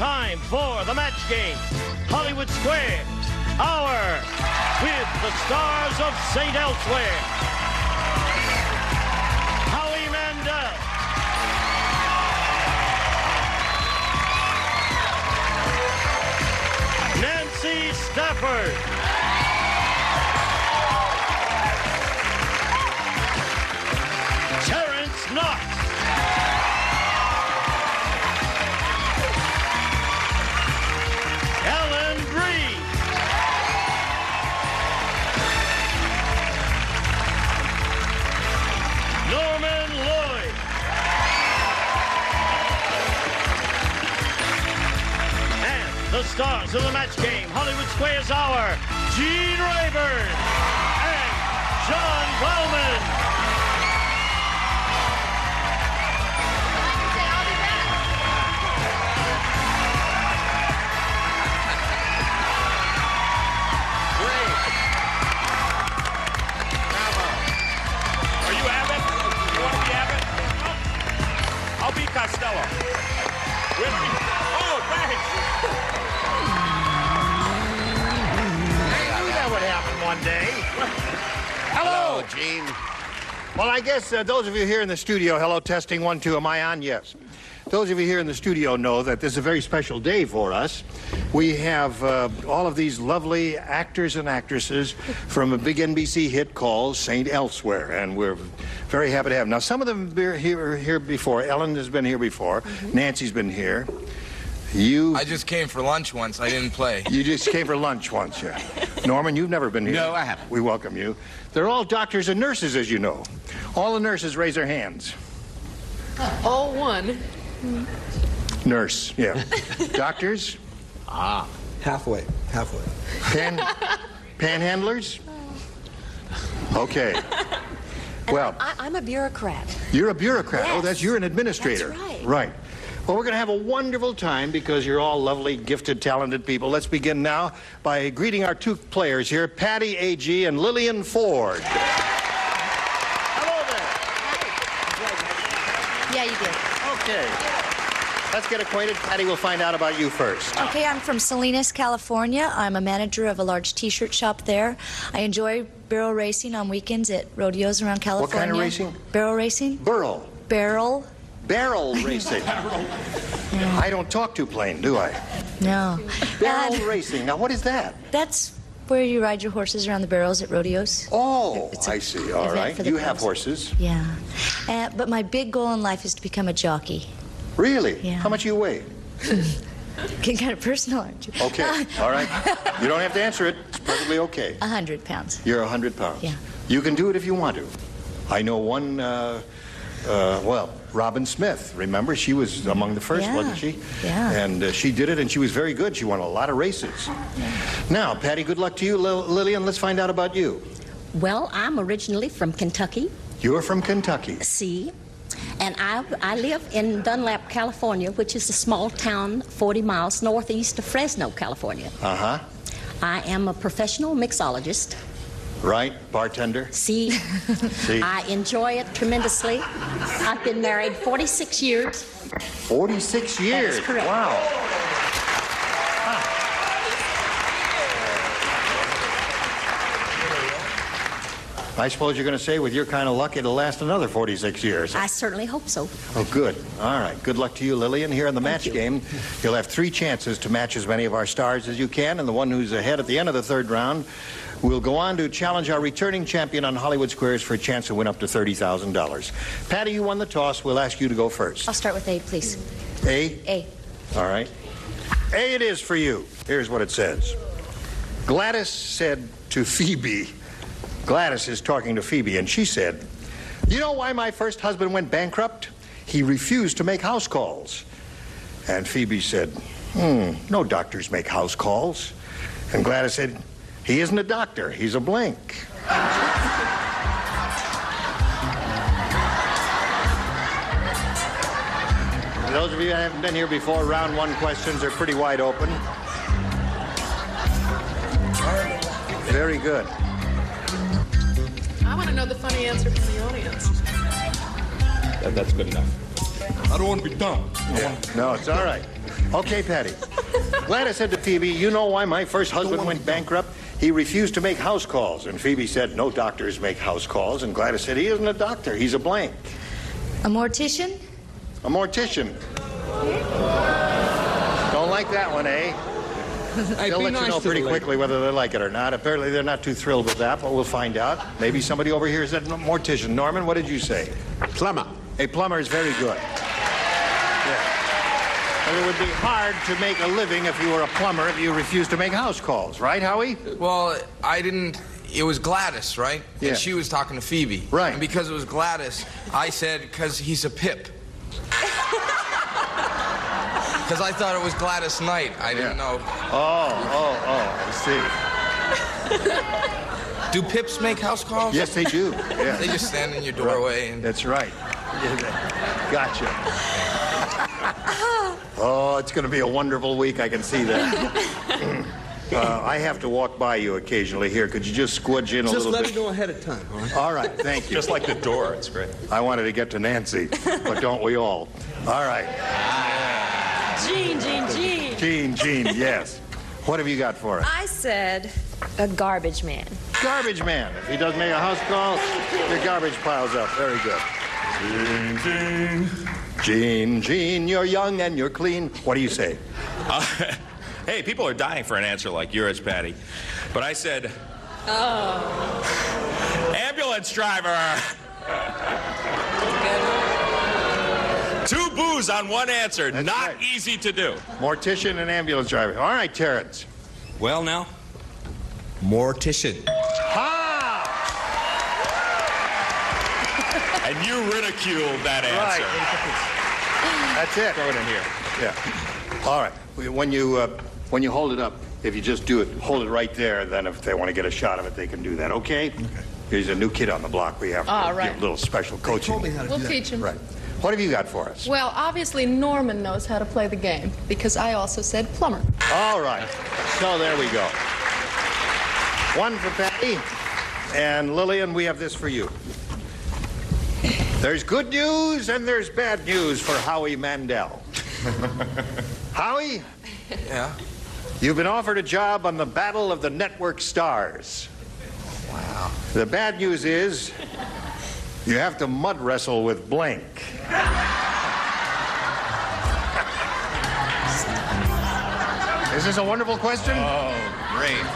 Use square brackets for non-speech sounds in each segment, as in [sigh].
time for the match game. Hollywood Squares, Hour, with the stars of St. Elsewhere. Howie Mandel. Nancy Stafford. Terence Knox. The stars of the match game, Hollywood Squares Hour, Gene Rayburn and Jon Bauman. Great. Hello, Gene. Well, I guess uh, those of you here in the studio, hello, testing one, two, am I on? Yes. Those of you here in the studio know that this is a very special day for us. We have uh, all of these lovely actors and actresses from a big NBC hit called St. Elsewhere, and we're very happy to have them. Now, some of them have been here, here before. Ellen has been here before. Nancy's been here. You, I just came for lunch once. I didn't play. [laughs] you just came for lunch once, yeah. Norman, you've never been here. No, I haven't. We welcome you. They're all doctors and nurses, as you know. All the nurses raise their hands. All one. Nurse, yeah. [laughs] Doctors, Ah. Halfway, halfway. pan, panhandlers. Okay. Well, I, I'm a bureaucrat. you're a bureaucrat. Oh, that's you're an administrator. That's right. Right. Well, we're going to have a wonderful time because you're all lovely, gifted, talented people. Let's begin now by greeting our two players here, Patty A.G. and Lillian Ford. Hello there. Yeah, you did. Okay. Let's get acquainted. Patty we'll find out about you first. Okay, I'm from Salinas, California. I'm a manager of a large T-shirt shop there. I enjoy barrel racing on weekends at rodeos around California. What kind of racing? Barrel racing. Burl. Barrel. [laughs] Barrel racing. I don't talk too plain, do I? No. Barrel Uh, racing. Now, what is that? that's where you ride your horses around the barrels at rodeos. Oh, I see. All right. You have horses. Yeah. Uh, but my big goal in life is to become a jockey. Really? Yeah. How much you weigh? Getting kind of personal, aren't you? Okay. All right. You don't have to answer it. It's perfectly okay. A hundred pounds. You're a 100 pounds. Yeah. You can do it if you want to. I know one, uh, uh, well, Robin Smith. Remember? She was among the first, Yeah. wasn't she? Yeah. And uh, she did it, and she was very good. She won a lot of races. Yeah. Now, Patty, good luck to you. Lil- Lillian, let's find out about you. Well, I'm originally from Kentucky, You're from Kentucky. see, and I, I live in Dunlap, California, which is a small town 40 miles northeast of Fresno, California. Uh huh. I am a professional mixologist. Right? Bartender? See, [laughs] See? I enjoy it tremendously. I've been married 46 years. 46 years. Wow. I suppose you're going to say, with your kind of luck, it'll last another 46 years. I certainly hope so. Oh, good. All right. Good luck to you, Lillian. Here in the match you. game, you'll have three chances to match as many of our stars as you can, and the one who's ahead at the end of the third round will go on to challenge our returning champion on Hollywood Squares for a chance to win up to $30,000. Patty, you won the toss. We'll ask you to go first. I'll start with A, please. A? A. All right. A it is for you. Here's what it says Gladys said to Phoebe, Gladys is talking to Phoebe, and she said, You know why my first husband went bankrupt? He refused to make house calls. And Phoebe said, Hmm, no doctors make house calls. And Gladys said, He isn't a doctor, he's a blank. For those of you that haven't been here before, round one questions are pretty wide open. Very good. I want to know the funny answer from the audience. That, that's good enough. I don't want to be dumb. Yeah. No, it's all right. Okay, Patty. [laughs] Gladys said to Phoebe, You know why my first husband went bankrupt? He refused to make house calls. And Phoebe said, No doctors make house calls. And Gladys said, He isn't a doctor, he's a blank. A mortician? A mortician. Don't like that one, eh? Hey, They'll let nice you know pretty lady. quickly whether they like it or not. Apparently, they're not too thrilled with that, but we'll find out. Maybe somebody over here said mortician. Norman, what did you say? Plumber. A plumber is very good. Yeah. But it would be hard to make a living if you were a plumber if you refused to make house calls, right, Howie? Well, I didn't. It was Gladys, right? Yeah. And she was talking to Phoebe. Right. And because it was Gladys, I said, because he's a pip. Because I thought it was Gladys Knight. I didn't Yeah. know. Oh, oh, oh, I see. Do pips make house calls? Yes, they do. They just stand in your doorway and. That's right. Gotcha. Oh, it's going to be a wonderful week. I can see that. [laughs] Uh, I have to walk by you occasionally here. Could you just squidge in a little bit? Just let bit? me know ahead of time, all right? All right, thank you. [laughs] Just like the door. It's great. I wanted to get to Nancy, but don't we all? All right. Gene, Gene, Gene. Gene, Gene, yes. What have you got for us? I said a garbage man. Garbage man. If he doesn't make a house call, your garbage piles up. Very good. Gene, Gene, you're young and you're clean. What do you say? [laughs] Uh, hey, people are dying for an answer like yours, Patty. But I said, oh. [laughs] Ambulance driver. Two boos on one answer. That's Not right. easy to do. Mortician and ambulance driver. All right, Terence. Well, now, mortician. Ha! [laughs] And you ridiculed that answer. Right. answer. That's it. Throw it in here. Yeah. All right. When you uh, when you hold it up, if you just do it, hold it right there. Then if they want to get a shot of it, they can do that. Okay. Okay. Here's a new kid on the block. We have to All right. give a little special coaching. Told me how to We'll do that. teach him. Right. What have you got for us? Well, obviously Norman knows how to play the game because I also said plumber. All right. So there we go. One for Patty. And Lillian, we have this for you. There's good news and there's bad news for Howie Mandel. [laughs] Howie, Yeah. you've been offered a job on the Battle of the Network Stars. Wow. The bad news is you have to mud wrestle with Blank. Is this a wonderful question? Oh, great. [laughs]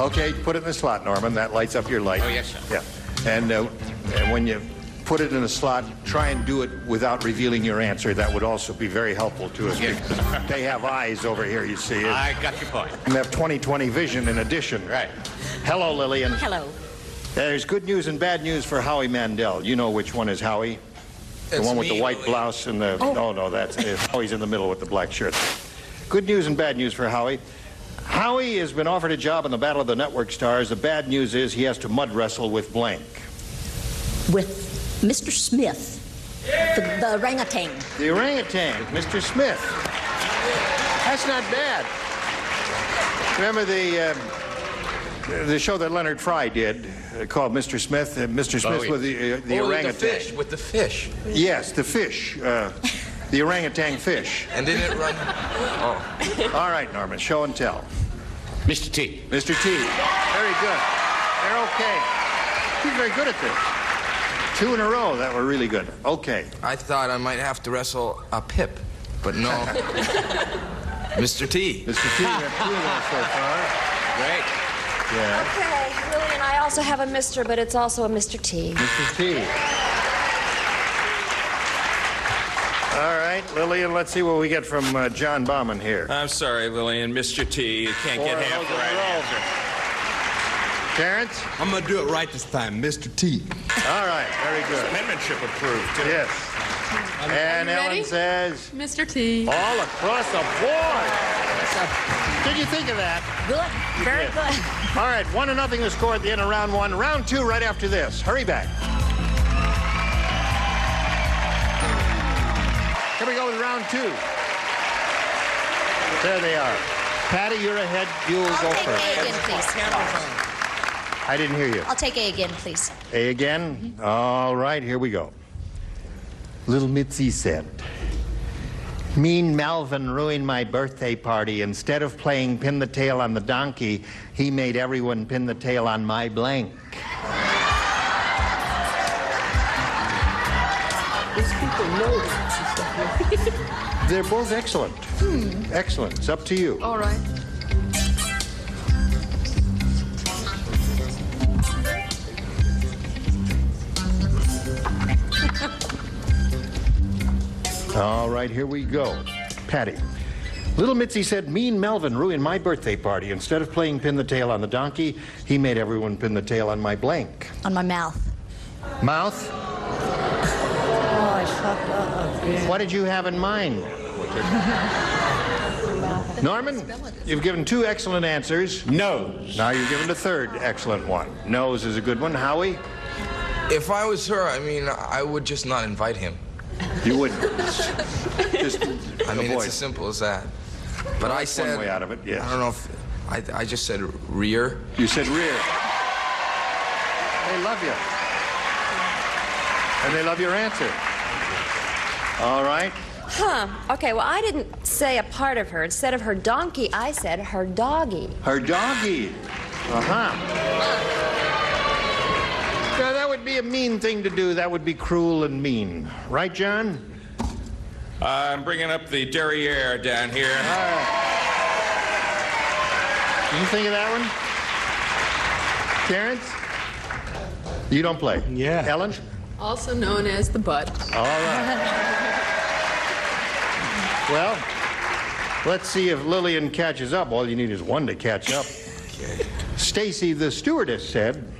Okay, put it in the slot, Norman. That lights up your light. Oh, yes, sir. Yeah. And, uh, and when you put it in a slot, try and do it without revealing your answer. That would also be very helpful to us. Yeah. They have eyes over here, you see. I got your point. And they have 20/20 vision in addition. Right. Hello, Lillian. Hello. There's good news and bad news for Howie Mandel. You know which one is Howie? The It's one with me, the white Lillian. blouse and the. Oh, no, that's it. Howie's in the middle with the black shirt. Good news and bad news for Howie. Howie has been offered a job in the Battle of the Network Stars. The bad news is he has to mud wrestle with blank. With Mr. Smith, the, the orangutan. The orangutan, Mr. Smith. That's not bad. Remember the uh, the show that Leonard Frey did uh, called Mr. Smith? Uh, Mr. Smith yeah. with the uh, the Oh, orangutan. With the fish. With the fish. Yes, the fish. Uh, the orangutan fish. And didn't it run? Oh. All right, Norman, show and tell. Mr. T. Mr. T. Very good. They're okay. He's very good at this. Two in a row that were really good. Okay. I thought I might have to wrestle a pip, but no. [laughs] Mr. T. Mr. T, we have two of those so far. Great. Yeah. Okay, Lillian, I also have a Mr., but it's also a Mr. T. Mr. T. All right, Lillian, let's see what we get from uh, Jon Bauman here. I'm sorry, Lillian. Mr. T. You can't Four get of half the right answer. Terence? I'm going to do it right this time, Mr. T. All right, very good. Penmanship approved, too. Yes. And Ellen ready? says, Mr. T. all across the board. Did you think of that? Good. Very good. [laughs] All right, one to nothing the score at the end of round one. Round two right after this. Hurry back. Here we go with round two. There they are. Patty, you're ahead. You'll I'll go take first. Megan, please. I didn't hear you. I'll take A again, please. A again? Mm-hmm. All right, here we go. Little Mitzi said, Mean Melvin ruined my birthday party. Instead of playing pin the tail on the donkey, he made everyone pin the tail on my blank. These people know that. [laughs] They're both excellent. Hmm. Excellent. It's up to you. All right. All right, here we go. Patty. Little Mitzi said, Mean Melvin ruined my birthday party. Instead of playing pin the tail on the donkey, he made everyone pin the tail on my blank. On my mouth. Mouth? Oh, I fucked up. What did you have in mind? [laughs] Norman, you've given two excellent answers. Nose. Now you've given a third excellent one. Nose is a good one. Howie? If I was her, I mean, I would just not invite him. You wouldn't. [laughs] Just I mean, it's as simple as that. But I that's one said. way out of it, yes. I don't know if. I, I just said rear. You said rear. They love you. And they love your answer. All right. Huh. Okay, well, I didn't say a part of her. Instead of her donkey, I said her doggy. Her doggy. Uh-huh. Now, that would be a mean thing to do. That would be cruel and mean. Right, John? I'm bringing up the derriere down here. Did you think of that one? Terence? You don't play? Yeah. Ellen? Also known as the butt. All right. Well, let's see if Lillian catches up. All you need is one to catch up. Stacy, the stewardess, said,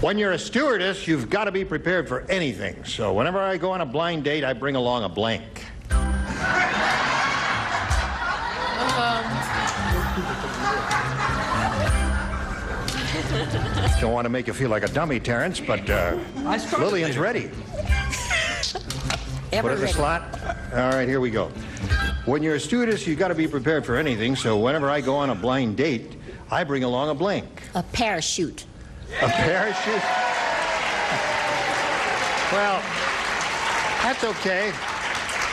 When you're a stewardess, you've got to be prepared for anything. So whenever I go on a blind date, I bring along a blank. [laughs] Don't want to make you feel like a dummy, Terence, but uh, Lillian's ready. Ever Put it in the slot. All right, here we go. When you're a stewardess, you've got to be prepared for anything. So whenever I go on a blind date, I bring along a blank. A parachute. A parachute. Well, that's okay.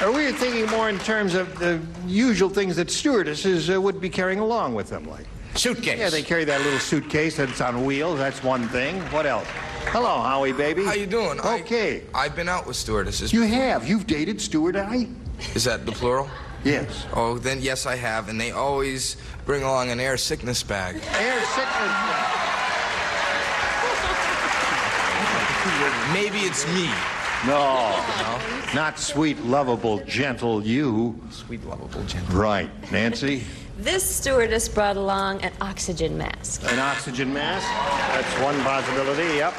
Or we were thinking more in terms of the usual things that stewardesses uh, would be carrying along with them, like. Suitcase. Yeah, they carry that little suitcase that's on wheels. That's one thing. What else? Hello, Howie, baby. How you doing? Okay. I've been out with stewardesses. You have. You've dated Stewart I? Is that the plural? Yes. Oh, then yes, I have, and they always bring along an air sickness bag. Air sickness. Maybe it's me. No. Not sweet, lovable, gentle you. Sweet, lovable, gentle. Right. Nancy? [laughs] This stewardess brought along an oxygen mask. An oxygen mask? That's one possibility, yep.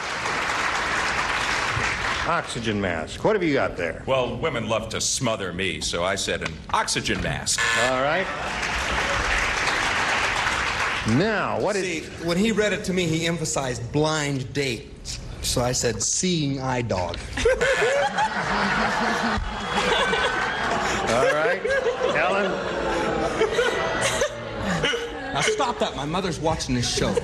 Oxygen mask. What have you got there? Well, women love to smother me, so I said an oxygen mask. All right. Now, what is. See, when he read it to me, he emphasized blind date. So I said, seeing eye dog. [laughs] All right. Ellen? Now stop that. My mother's watching this show.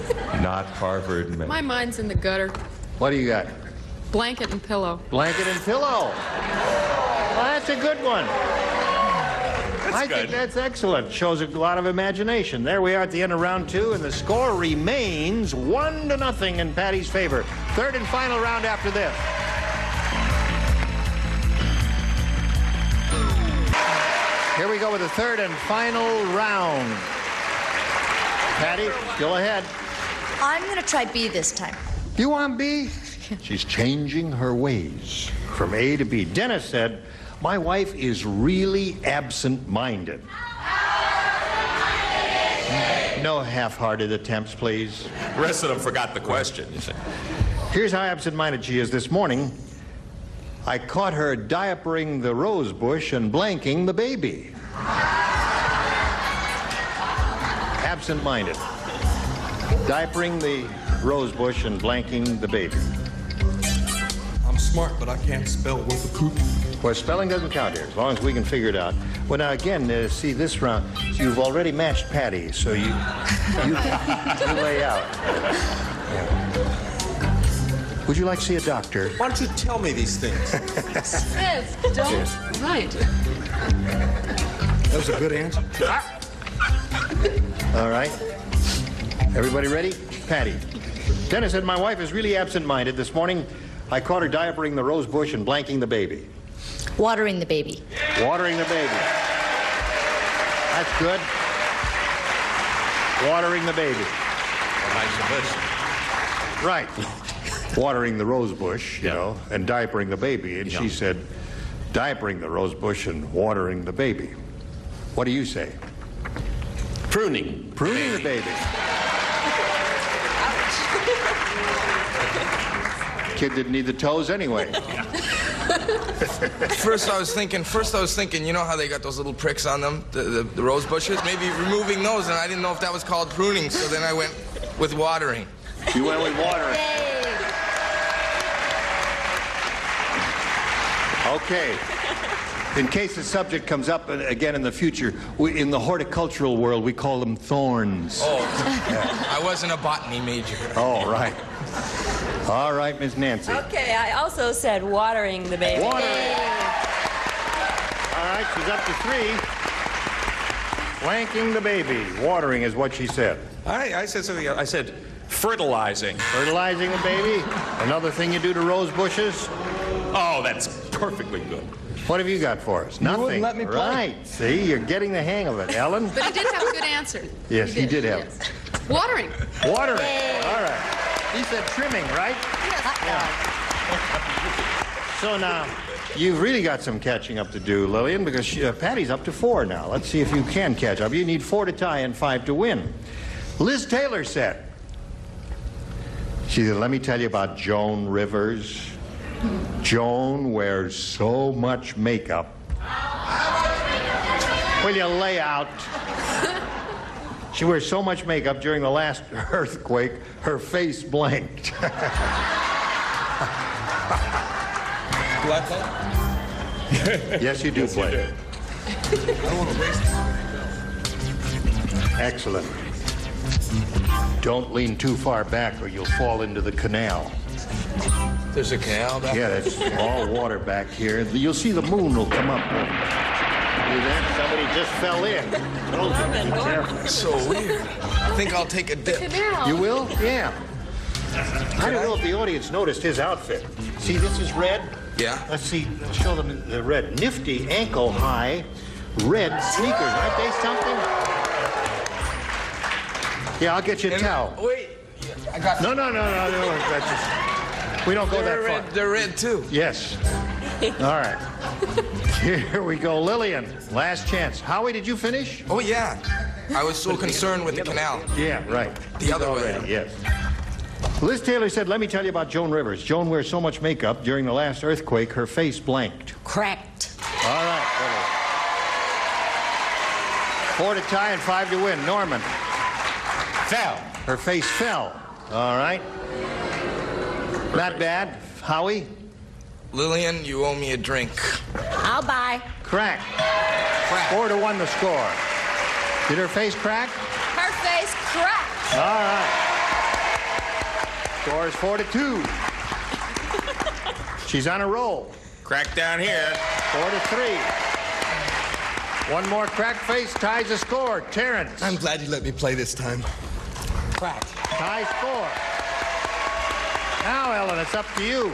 Not Harvard men. My mind's in the gutter. What do you got? Blanket and pillow. Blanket and pillow. Well, that's a good one. I think that's excellent. Shows a lot of imagination. There we are at the end of round two, and the score remains one to nothing in Patty's favor. Third and final round after this. Here we go with the third and final round. Patty, go ahead. I'm going to try B this time. You want B? She's changing her ways from A to B. Dennis said, My wife is really absent minded. No half hearted attempts, please. The rest of them forgot the question, you see. Here's how absent minded she is this morning. I caught her diapering the rose bush and blanking the baby. Absent minded. Diapering the rose bush and blanking the baby. I'm smart, but I can't spell worth a poop. Well, spelling doesn't count here, as long as we can figure it out. Well, now again, uh, see this round, you've already matched Patty, so you you, you lay out. Yeah. Would you like to see a doctor? Why don't you tell me these things? Says, don't write. That was a good answer. All right. Everybody ready? Patty. Dennis said, My wife is really absent minded. This morning, I caught her diapering the rose bush and blanking the baby. Watering the baby. Watering the baby. That's good. Watering the baby. Right. Watering the rose bush, you know, and diapering the baby. And she said, diapering the rose bush and watering the baby. What do you say? Pruning. Pruning the baby. Kid didn't need the toes anyway. [laughs] First, I was thinking. First, I was thinking. You know how they got those little pricks on them, the, the, the rose bushes? Maybe removing those, and I didn't know if that was called pruning. So then I went with watering. You went with watering. Okay. In case the subject comes up again in the future, we, in the horticultural world, we call them thorns. Oh, [laughs] I wasn't a botany major. Oh, right. All right, Miss Nancy. Okay, I also said watering the baby. Watering. All right, she's up to three. Wanking the baby. Watering is what she said. I, I said something. else. I said fertilizing. Fertilizing the baby. Another thing you do to rose bushes. Oh, that's perfectly good. What have you got for us? Nothing. wouldn't let me play. Right. See, you're getting the hang of it, Ellen. But he did have a good answer. Yes, he did have yes. Watering. Watering. All right. He said trimming, right? Yes. Yeah. [laughs] So now, you've really got some catching up to do, Lillian, because she, uh, Patty's up to four now. Let's see if you can catch up. You need four to tie and five to win. Liz Taylor said, she said, let me tell you about Joan Rivers. Joan wears so much makeup. Will you lay out? [laughs] She wears so much makeup during the last [laughs] earthquake, her face blanked. [laughs] Do I play? yes, you do play. Excellent. Don't lean too far back or you'll fall into the canal. There's a canal back Yeah, that's all water back here. You'll see the moon will come up. See that? Somebody just fell in. Norman, Norman. That's so weird. I think I'll take a dip. You will? Yeah. I don't know if the audience noticed his outfit. See, this is red. Yeah. Let's see. Show them the red. Nifty ankle high red sneakers. Aren't they something? Yeah, I'll get you a And- towel. Wait. I got. No, no, no, no, no. That's just, we don't go They're that far. They're red too. Yes. All right. Here we go. Lillian, last chance. Howie, did you finish? Oh yeah. I was so concerned with the canal. Yeah, right. The other All way. ready, Yes. Liz Taylor said, let me tell you about Joan Rivers. Joan wears so much makeup during the last earthquake, her face blanked. Cracked. All right. Lillian. Four to tie and five to win. Norman. Fell. Her face fell. All right. Not bad. Howie? Lillian, you owe me a drink. I'll buy. Crack. Four to one the score. Did her face crack? Her face cracked. All right. Score is four to two. [laughs] She's on a roll. Crack down here. Four to three. One more crack face ties the score. Terence. I'm glad you let me play this time. crack. Tie score. Now, Ellen, it's up to you.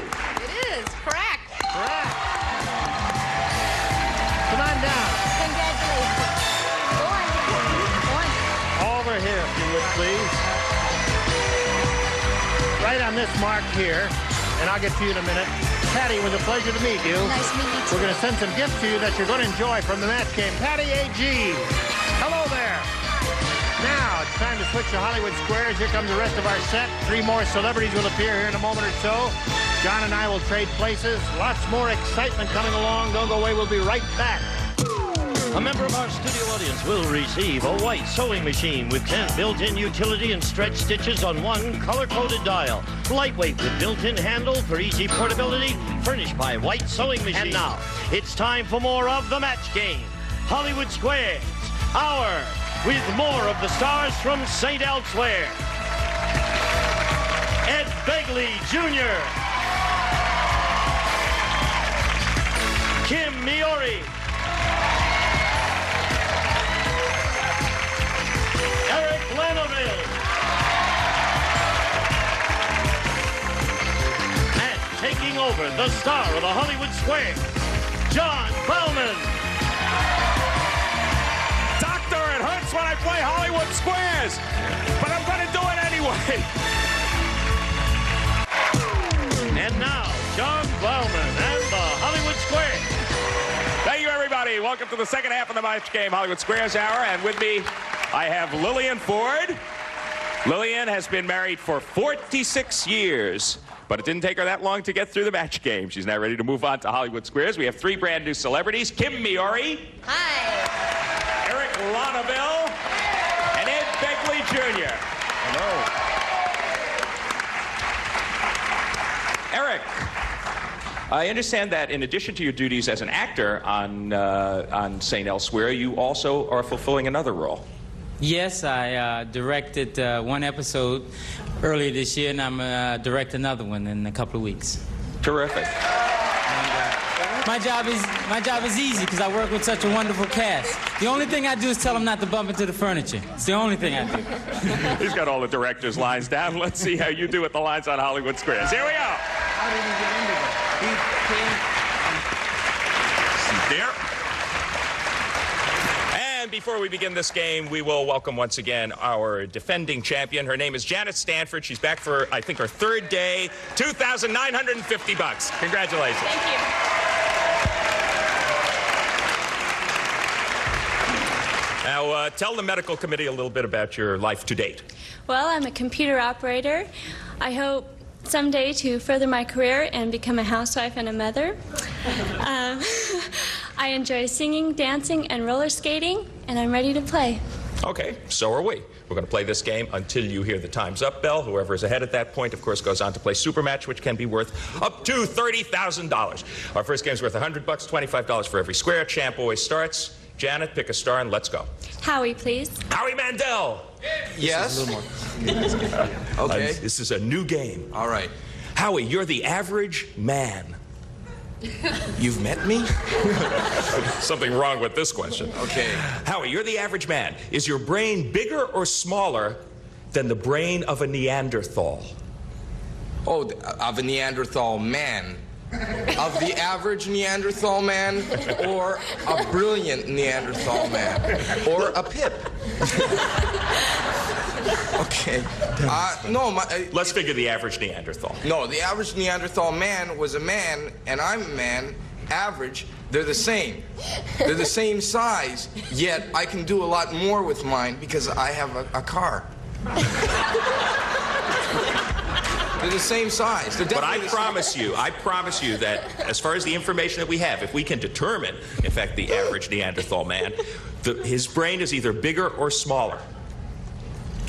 Right on this mark here, and I'll get to you in a minute. Patty, it was a pleasure to meet you. Nice meeting you, too. We're going to send some gifts to you that you're going to enjoy from the match game. Patty A.G. Hello there. Now, it's time to switch to Hollywood Squares. Here comes the rest of our set. Three more celebrities will appear here in a moment or so. John and I will trade places. Lots more excitement coming along. Don't go away. We'll be right back. A member of our studio audience will receive a white sewing machine with 10 built-in utility and stretch stitches on one color-coded dial. Lightweight with built-in handle for easy portability, furnished by White Sewing Machine. And now, it's time for more of the match game. Hollywood Squares, hour with more of the stars from St. Elsewhere. Ed Begley Jr., Kim Miyori, Eric and taking over the star of the Hollywood Square, Jon Bauman. Doctor, it hurts when I play Hollywood Squares, but I'm going to do it anyway. And now, Jon Bauman and the Hollywood Square. Thank you, everybody. Welcome to the second half of the match game, Hollywood Squares Hour. And with me, I have Lillian Ford. Lillian has been married for 46 years, but it didn't take her that long to get through the match game. She's now ready to move on to Hollywood Squares. We have three brand new celebrities Kim Miyori, Hi. Eric Laneuville, and Ed Begley Jr. Hello. Eric, I understand that in addition to your duties as an actor on, uh, on St. Elsewhere, you also are fulfilling another role. Yes, I uh, directed uh, one episode earlier this year, and I'm going uh, direct another one in a couple of weeks. Terrific. My job is my job is easy because I work with such a wonderful cast. The only thing I do is tell them not to bump into the furniture. It's the only thing I do. [laughs] He's got all the director's lines down. Let's see how you do with the lines on Hollywood Squares. Here we go. How did he get into that? There. Before we begin this game, we will welcome once again our defending champion. Her name is Janet Stanford. She's back for, I think, her third day. 2,950 bucks. Congratulations. Thank you. Now, uh, tell the medical committee a little bit about your life to date. Well, I'm a computer operator. I hope someday to further my career and become a housewife and a mother. [laughs] Um, [laughs] I enjoy singing, dancing, and roller skating, and I'm ready to play. Okay, so are we. We're going to play this game until you hear the time's up bell. Whoever is ahead at that point, of course, goes on to play Supermatch, which can be worth up to $30,000. Our first game's worth 100 bucks, $25 for every square. Champ always starts. Janet, pick a star and let's go. Howie, please. Howie Mandel. Yes? Okay. Uh, this is a new game. All right. Howie, you're the average man. You've met me? [laughs] Something wrong with this question. Okay. Howie, you're the average man. Is your brain bigger or smaller than the brain of a Neanderthal? Oh, of a Neanderthal man. Of the average Neanderthal man, or a brilliant Neanderthal man, or a pip. [laughs] okay. Uh, no, my, uh, Let's figure the average Neanderthal. no, the average Neanderthal man was a man, and I'm a man. Average, they're the same. They're the same size, yet I can do a lot more with mine because I have a, a car. They're the same size. They're But I definitely the same- promise you, I promise you that as far as the information that we have, if we can determine, in fact, the average Neanderthal man, the, his brain is either bigger or smaller.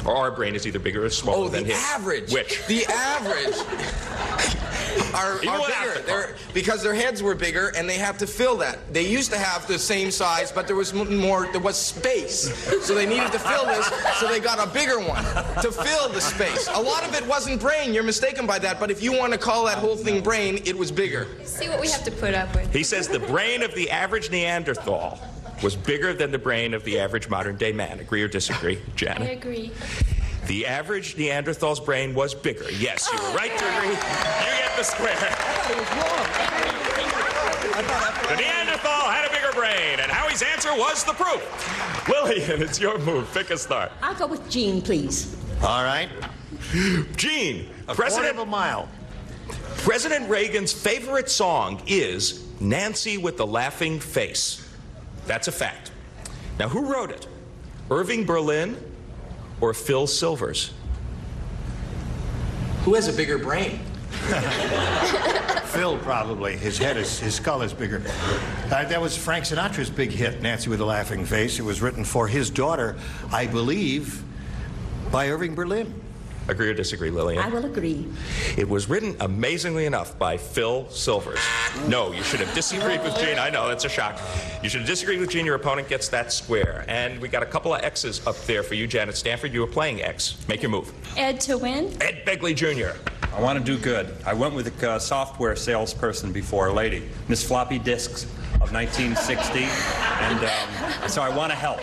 Or our brain is either bigger or smaller Oh, than the his. average. Which? The average [laughs] are, are bigger. They're, because their heads were bigger, and they have to fill that. They used to have the same size, but there was more. There was space, so they needed to fill this. So they got a bigger one to fill the space. A lot of it wasn't brain. You're mistaken by that. But if you want to call that whole thing brain, it was bigger. See what we have to put up with. He says the brain of the average Neanderthal was bigger than the brain of the average modern day man. Agree or disagree, [laughs] Janet? I agree. The average Neanderthal's brain was bigger. Yes, you were right to agree. You get the square. [laughs] The Neanderthal had a bigger brain, and Howie's answer was the proof. Lillian, [laughs] it's your move. Pick a star. I'll go with Gene, please. All right. Gene, A President, of a mile. President Reagan's favorite song is Nancy with the Laughing Face. That's a fact. Now, who wrote it? Irving Berlin or Phil Silvers? Who has a bigger brain? [laughs] Phil, probably. His head is, his skull is bigger. Uh, that was Frank Sinatra's big hit, Nancy with a Laughing Face. It was written for his daughter, I believe, by Irving Berlin. Agree or disagree, Lillian? I will agree. It was written, amazingly enough, by Phil Silvers. No, you should have disagreed with Gene. I know, that's a shock. You should have disagreed with Gene. Your opponent gets that square. And we got a couple of X's up there for you, Janet Stanford. You were playing X. Make your move. Ed to win. Ed Begley Jr. I want to do good. I went with a uh, software salesperson before, a lady, Miss Floppy Disks of 1960, and um, so I want to help.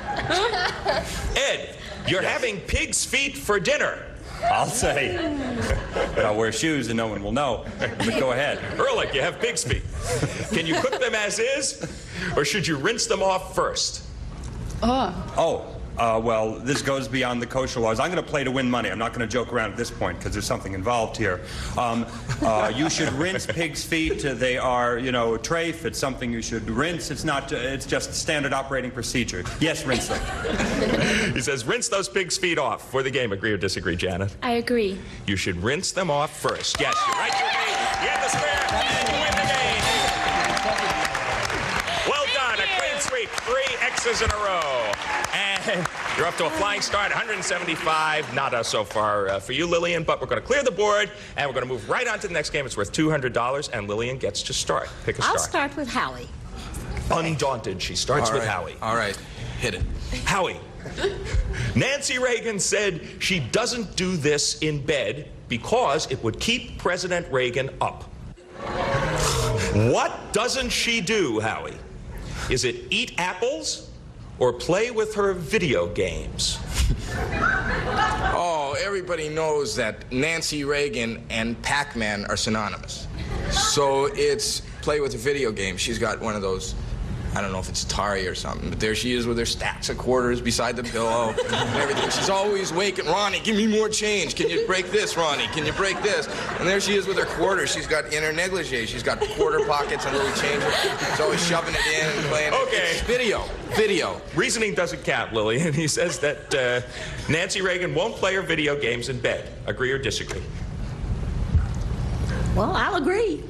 [laughs] Ed, you're having pig's feet for dinner. I'll say. But I'll wear shoes and no one will know. But go ahead. Ehrlich, you have pig's feet. Can you cook them as is, or should you rinse them off first? Oh. Oh, uh, well, this goes beyond the kosher laws. I'm going to play to win money. I'm not going to joke around at this point because there's something involved here. Um, uh, you should [laughs] rinse pig's feet. Uh, they are, you know, trafe. It's something you should rinse. It's not. Uh, it's just standard operating procedure. Yes, rinse them. He says, rinse those pig's feet off for the game. Agree or disagree, Janet? I agree. You should rinse them off first. Yes, you're right. You agree. You have the square, and you win the game. Well done. A clean sweep. Three X's in a row. And [laughs] you're up to a flying start, 175. Not us so far uh, for you, Lillian, but we're going to clear the board, and we're going to move right on to the next game. It's worth $200, and Lillian gets to start. Pick a I'll star. start with Howie. Undaunted, she starts All with. Howie. All right, hit it. Howie. [laughs] Nancy Reagan said she doesn't do this in bed because it would keep President Reagan up. What doesn't she do, Howie? Is it eat apples or play with her video games? [laughs] Oh, everybody knows that Nancy Reagan and Pac-Man are synonymous. So it's play with a video game. She's got one of those, I don't know if it's Atari or something, but there she is with her stacks of quarters beside the pillow [laughs] and everything. She's always waking, Ronnie, give me more change. Can you break this, Ronnie? Can you break this? And there she is with her quarters. She's got inner negligee. She's got quarter pockets and little change. She's always shoving it in and playing. it. Okay. It's video. Video. Reasoning doesn't count, Lillian. [laughs] He says that uh, Nancy Reagan won't play her video games in bed. Agree or disagree? Well, I'll agree.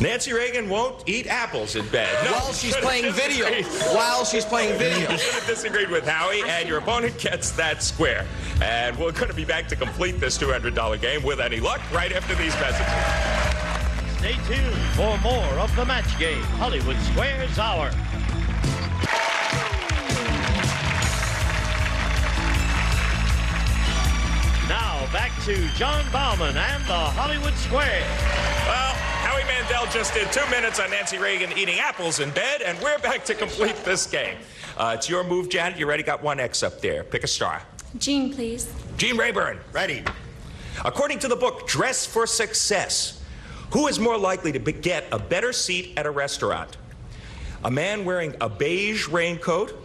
Nancy Reagan won't eat apples in bed. No, While she's playing video. While she's playing [laughs] video. You should have disagreed with Howie, and your opponent gets that square. And we're going to be back to complete this $200 game with any luck right after these messages. Stay tuned for more of the match game, Hollywood Squares Hour. Back to Jon Bauman and the Hollywood Square. Well, Howie Mandel just did two minutes on Nancy Reagan eating apples in bed, and we're back to complete this game. Uh, it's your move, Janet. You already got one X up there. Pick a star. Gene, please. Gene Rayburn. Ready. According to the book Dress for Success, who is more likely to be- get a better seat at a restaurant? A man wearing a beige raincoat,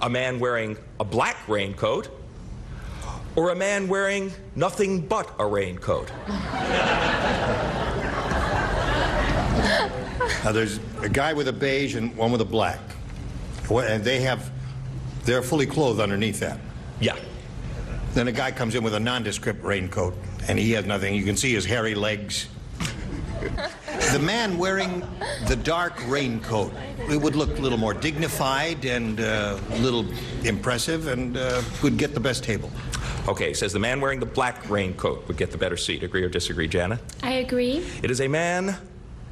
a man wearing a black raincoat, or a man wearing nothing but a raincoat? Now, there's a guy with a beige and one with a black. And they have, they're fully clothed underneath that. Yeah. Then a guy comes in with a nondescript raincoat, and he has nothing. You can see his hairy legs. The man wearing the dark raincoat, it would look a little more dignified and uh, a little impressive and uh, would get the best table. Okay, says the man wearing the black raincoat would get the better seat. Agree or disagree, Janet? I agree. It is a man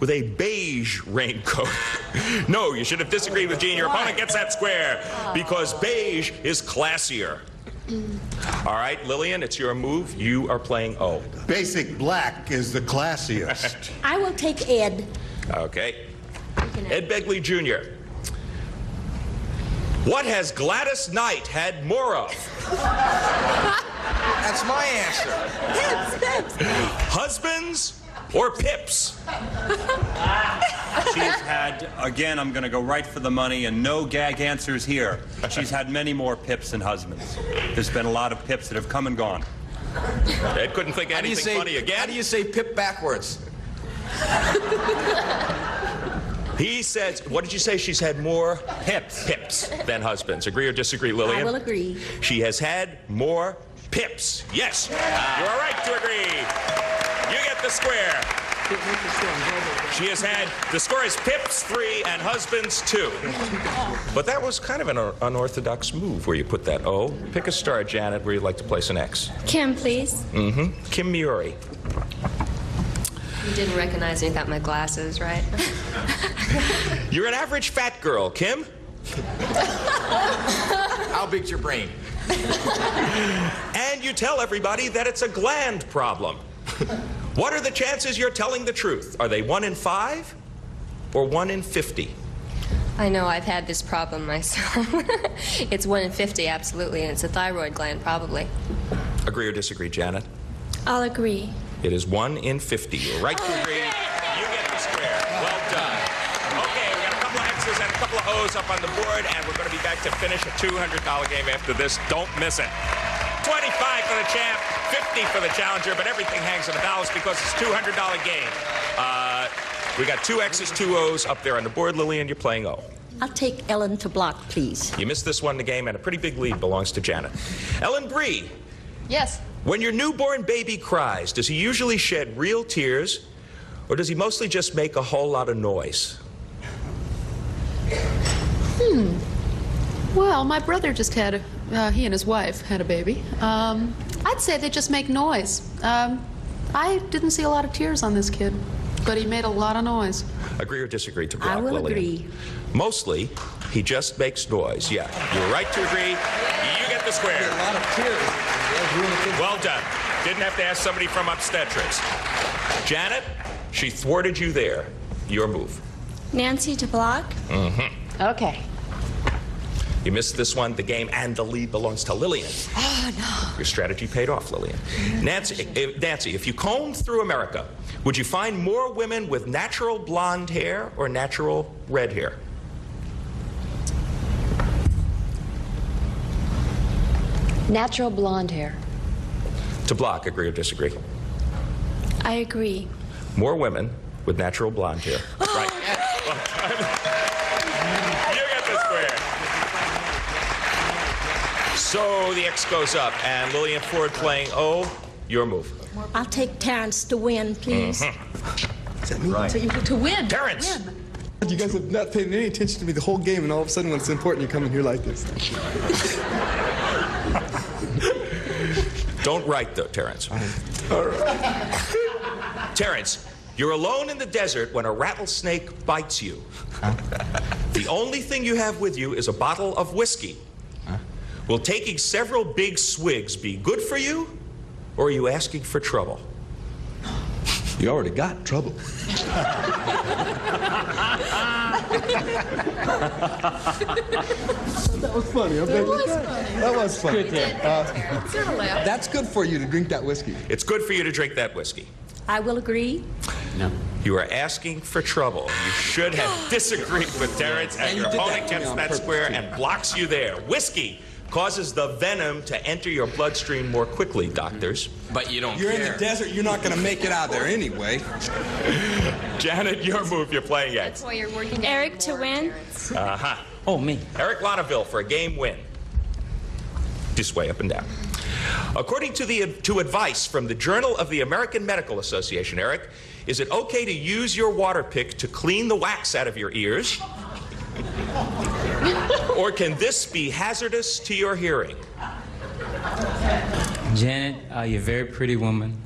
with a beige raincoat. [laughs] no, you should have disagreed with Gene. Your opponent gets that square because beige is classier. Mm. All right, Lillian, it's your move. You are playing O. Basic black is the classiest. [laughs] I will take Ed. Okay. Ed Begley Jr. What has Gladys Knight had more of? [laughs] That's my answer. Pips, pips. Husbands or pips? She's had, again, I'm going to go right for the money and no gag answers here. She's had many more pips than husbands. There's been a lot of pips that have come and gone. Ed couldn't think of How do you anything say funny again. How do you say pip backwards? He says, what did you say? She's had more Pips. pips than husbands. Agree or disagree, Lillian? I will agree. She has had more Pips. Yes, you are right to agree. You get the square. She has had, the score is Pips three and husbands two. But that was kind of an unorthodox move where you put that O. Pick a star, Janet, where you'd like to place an X. Kim, please. Mm-hmm. Kim Miyori. You didn't recognize me without my glasses, right? [laughs] You're an average fat girl, Kim. [laughs] How big's your brain? [laughs] And you tell everybody that it's a gland problem. [laughs] what are the chances you're telling the truth? Are they one in five or one in 50? I know I've had this problem myself. [laughs] it's 1 in 50, absolutely, and it's a thyroid gland, probably. Agree or disagree, Janet? I'll agree. It is one in 50. You're right to oh, agree. You get the square. Well done. Okay, we got a couple of a couple of O's up on the board, and we're going to be back to finish a $200 game after this. Don't miss it. 25 for the champ, 50 for the challenger, but everything hangs in the balance because it's a $200 game. Uh, we got two X's, two O's up there on the board. Lillian, you're playing O. I'll take Ellen to block, please. You missed this one in the game, and a pretty big lead belongs to Janet. Ellen Bry, Yes. when your newborn baby cries, does he usually shed real tears, or does he mostly just make a whole lot of noise? Hmm. Well, my brother just had, a, uh, he and his wife had a baby. Um, I'd say they just make noise. Um, I didn't see a lot of tears on this kid, but he made a lot of noise. Agree or disagree to block I will Lillian? agree. Mostly, he just makes noise. Yeah, you're right to agree. You get the square. A lot of tears. Well done. Didn't have to ask somebody from obstetrics. Janet, she thwarted you there. Your move. Nancy to block. Mm-hmm. Okay. You missed this one. The game and the lead belongs to Lillian. Oh, no. Your strategy paid off, Lillian. Nancy, eh, Nancy, if you combed through America, would you find more women with natural blonde hair or natural red hair? Natural blonde hair. To block, agree or disagree? I agree. More women with natural blonde hair. [gasps] Right. [laughs] you get the square. So the X goes up, and Lillian Ford playing O. Your move. I'll take Terence to win, please. Mhm. Is that me? Right. So you to win. Terence. Win. You guys have not paid any attention to me the whole game, and all of a sudden, when it's important, you come in here like this. [laughs] Don't write, though, Terence. [laughs] Terence, you're alone in the desert when a rattlesnake bites you. The only thing you have with you is a bottle of whiskey. Will taking several big swigs be good for you, or are you asking for trouble? You already got trouble. that was funny. I bet It was funny. That was funny. Good. Uh, that's good for you to drink that whiskey. It's good for you to drink that whiskey. I will agree. No. You are asking for trouble. You should have [gasps] disagreed with Terence, and, And you your did that opponent to gets that square too. and blocks you there. Whiskey causes the venom to enter your bloodstream more quickly, doctors. But you don't You're in the desert. You're not going to make it out there anyway. [laughs] Janet, your move. You're playing X. That's why you're working. Eric to win. Uh huh. Oh, me. Eric Laneuville for a game win. This way, up and down. According to the to advice from the Journal of the American Medical Association, Eric, is it okay to use your water pick to clean the wax out of your ears? [laughs] [laughs] or can this be hazardous to your hearing? Janet, uh, you're a very pretty woman.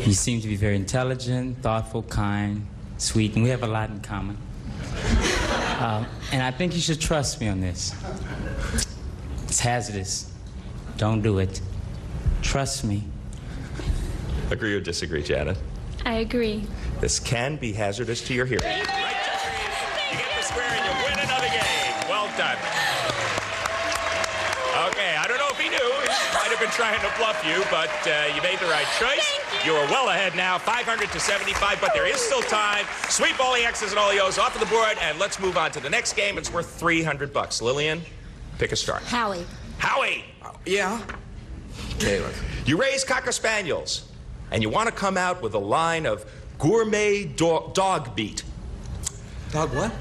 You seem to be very intelligent, thoughtful, kind, sweet, and we have a lot in common. Um, [laughs] and I think you should trust me on this. It's hazardous. Don't do it. Trust me. Agree or disagree, Janet? I agree. This can be hazardous to your hearing. Game. Well done. Okay, I don't know if he knew. He might have been trying to bluff you, but uh, you made the right choice. You are well ahead now, 500 to 75, but there is still time. Sweep all the X's and all the O's off of the board, and let's move on to the next game. It's worth 300 bucks. Lillian, pick a star. Howie. Howie! Yeah. Okay, let's. You raise Cocker Spaniels, and you want to come out with a line of gourmet do- dog beat. Dog what?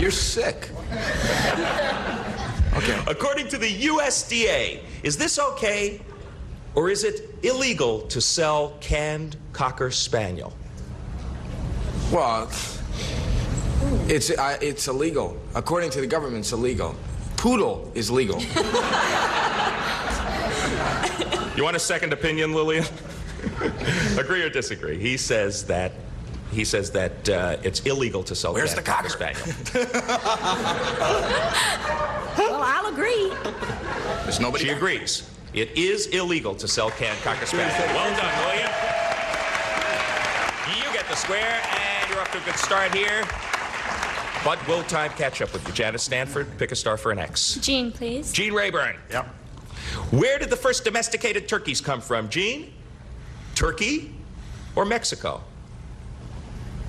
You're sick. Okay. According to the USDA, is this okay or is it illegal to sell canned Cocker Spaniel? Well, it's, uh, it's illegal. According to the government, it's illegal. Poodle is legal. You want a second opinion, Lillian? Agree or disagree? He says that he says that uh, it's illegal to sell Where's canned the Cocker cocker? Spaniel. [laughs] Well, I'll agree. There's nobody. She agrees. It is illegal to sell canned Cocker Spaniel. Well done, William. You get the square, and you're off to a good start here. But will time catch up with you? Janice Stanford, pick a star for an X. Gene, please. Gene Rayburn. Yep. Where did the first domesticated turkeys come from, Gene? Turkey or Mexico?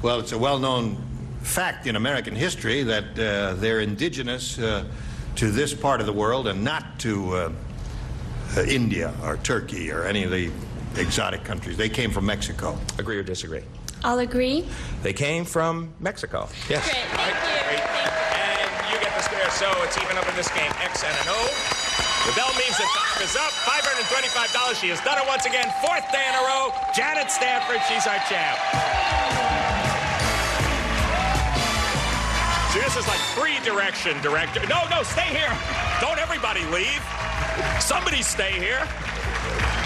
Well, it's a well-known fact in American history that uh, they're indigenous uh, to this part of the world and not to uh, uh, India or Turkey or any of the exotic countries. They came from Mexico. Agree or disagree? I'll agree. They came from Mexico. Yes. Great, thank you. Great. And you get the square, so it's even up in this game. X and an O. The bell means that time is up. $525. She has done it once again. Fourth day in a row. Janet Stanford, she's our champ. See, this is like three direction director. No, no, stay here. Don't everybody leave. Somebody stay here.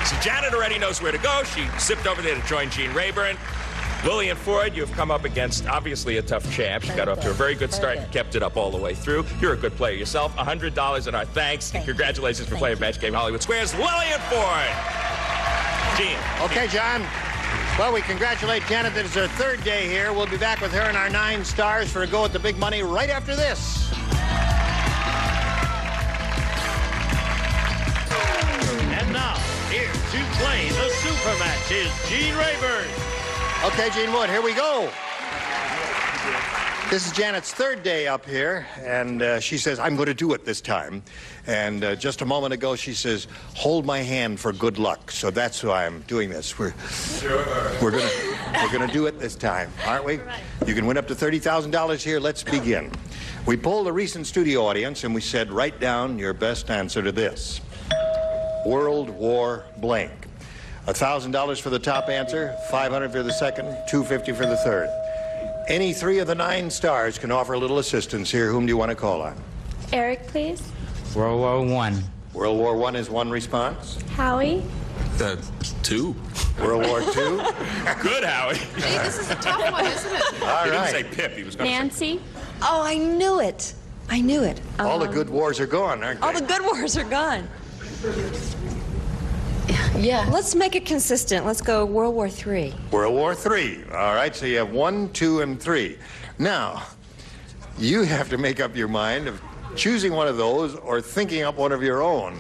See, Janet already knows where to go. She zipped over there to join Gene Rayburn. Lillian Ford, you've come up against obviously a tough champ. She got off to a very good start and kept it up all the way through. You're a good player yourself. $100 in our thanks. And congratulations for playing Match Game Hollywood Squares. Lillian Ford. Gene. Okay, Jon. Well, we congratulate Janet. This is her third day here. We'll be back with her and our nine stars for a go at the big money right after this. And now, here to play the super match is Gene Rayburn. Okay, Gene Wood, here we go. This is Janet's third day up here, and uh, she says, I'm going to do it this time. And uh, just a moment ago, she says, hold my hand for good luck. So that's why I'm doing this. We're, we're going we're gonna do it this time, aren't we? You can win up to $30,000 here. Let's begin. We polled a recent studio audience, and we said, write down your best answer to this. World War blank. $1,000 for the top answer, 500 for the second, 250 for the third. Any three of the nine stars can offer a little assistance here. Whom do you want to call on? Eric, please. World War One. World War One is one response. Howie. Uh, two. World War [laughs] Two. Good, Howie. Gee, this is a tough one, isn't it? [laughs] All he didn't say. Pip. He was going to say Nancy. Oh, I knew it. I knew it. All the Um, good wars are gone, aren't they? All the good wars are gone. Yeah. Let's make it consistent. Let's go World War III. World War Three. All right, so you have one, two, and three. Now, you have to make up your mind of choosing one of those or thinking up one of your own.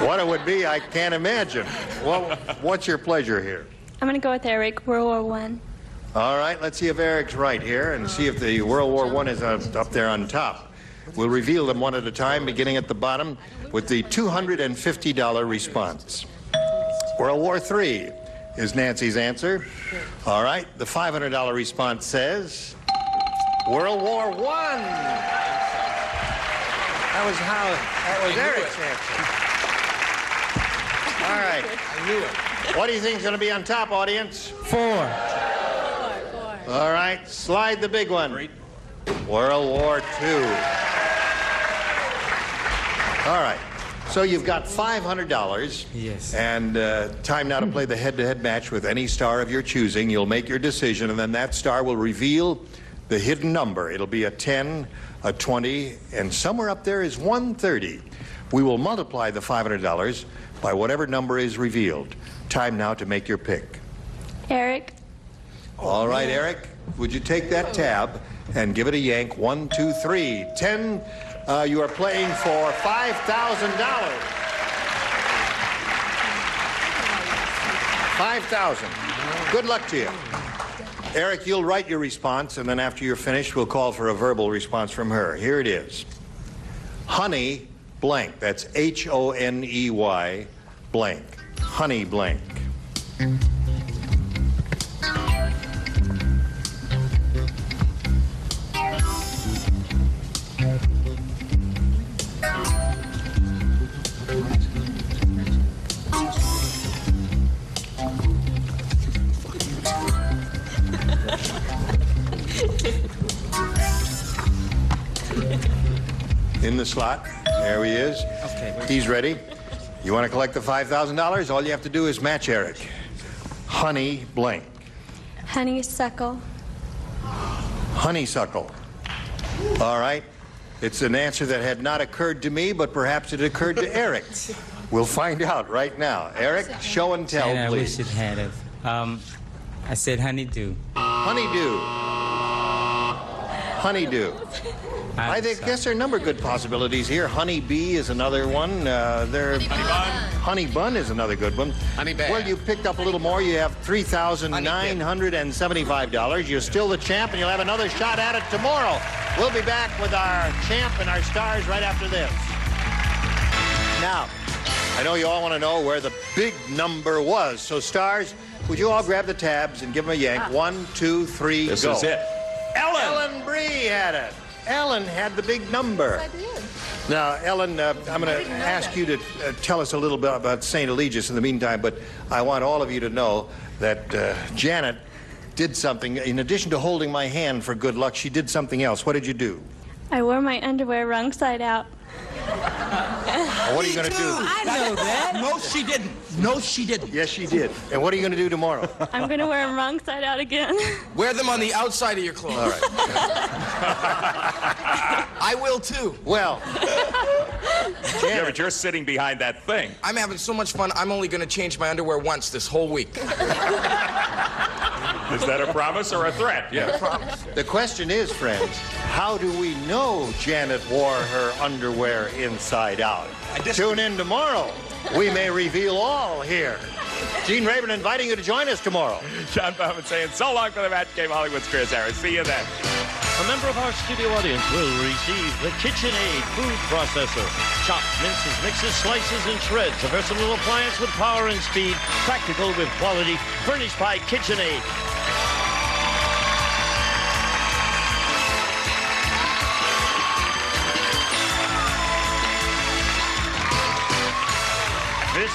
what it would be, I can't imagine. Well, what's your pleasure here? I'm going to go with Eric. World War One. All right, let's see if Eric's right here and see if the World War One is uh, up there on top. We'll reveal them one at a time, beginning at the bottom with the $250 response. World War III is Nancy's answer. All right, the $500 response says World War One. That was how. That was Eric's answer. All right. I knew it. What do you think is going to be on top, audience? Four. All right, slide the big one. World War II. All right, so you've got $500. Yes. And uh, time now to play the head to head match with any star of your choosing. You'll make your decision, and then that star will reveal the hidden number. It'll be a 10, a 20, and somewhere up there is 130. We will multiply the $500 by whatever number is revealed. Time now to make your pick. Eric. All right, Eric, would you take that tab and give it a yank? One, two, three. Ten, uh, you are playing for $5,000. 5000 Good luck to you. Eric, you'll write your response, and then after you're finished, we'll call for a verbal response from her. Here it is Honey blank. That's H O N E Y blank. Honey blank. In the slot. There he is. Okay. He's ready. You want to collect the $5,000? All you have to do is match Eric. Honey blank. Honeysuckle. Honeysuckle. All right. It's an answer that had not occurred to me, but perhaps it occurred to Eric. [laughs] We'll find out right now. Eric, show and tell, and I please. wish it had have. Um, I said honeydew. Honeydew. [laughs] Honeydew. I think, guess there are a number of good possibilities here. Honey bee is another one. Uh, there, honey bun. Honey bun is another good one. Honey bear. Well, you picked up a little more. You have three thousand nine hundred and seventy-five dollars. You're still the champ, and you'll have another shot at it tomorrow. We'll be back with our champ and our stars right after this. Now, I know you all want to know where the big number was. So, stars, would you all grab the tabs and give them a yank? One, two, three, This go. is it. Ellen! Ellen Bry had it. Ellen had the big number. I did. Now, Ellen, uh, I'm going to ask you to uh, tell us a little bit about St. Eligius in the meantime, but I want all of you to know that uh, Janet did something. In addition to holding my hand for good luck, she did something else. What did you do? I wore my underwear wrong side out. Or what are you going to do? I know [laughs] that. No, she didn't. No, she didn't. Yes, she did. And what are you going to do tomorrow? [laughs] I'm going to wear them wrong side out again. [laughs] Wear them on the outside of your clothes. All right. I will too. Well, Yeah, but you're sitting behind that thing. I'm having so much fun. I'm only going to change my underwear once this whole week. Is that a promise or a threat? Yeah. the question is, friends, how do we know Janet wore her underwear inside out? Tune in tomorrow. We may reveal all here. Gene Rayburn inviting you to join us tomorrow. Jon Bauman saying so long for the match game, Hollywood Squares Hour. See you then. A member of our studio audience will receive the KitchenAid food processor. Chops, minces, mixes, slices, and shreds. A versatile appliance with power and speed. Practical with quality. Furnished by KitchenAid.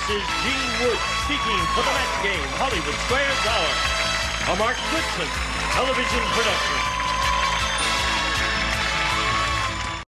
This is Gene Wood speaking for the match game, Hollywood Squares Hour. A Mark Goodson television production.